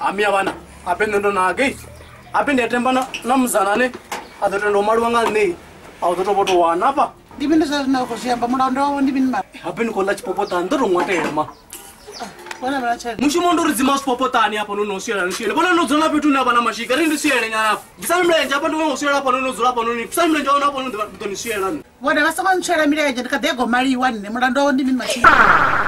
hami yavana ape nendo nake ape ndiyatemba namuzana ne azotendo mari wanga nei auzotovoto wanapa ndivindizaiakosiyamba mulaundowavo ndivinima ape nikola chipopotani ndotongwatema mushumo ndorizima zvipopotani apa nono siyelanisiyele vona nodzona petu navana mashika rindisiyelenyanapa bvisa milenje apa ndivanosiyela apa nonodzula apa nonii bvisa milenje vana apa nondonisiyelani vona vasakonitshwela milenje ndikabhegomaliwa nine mulandowo ndimini mashika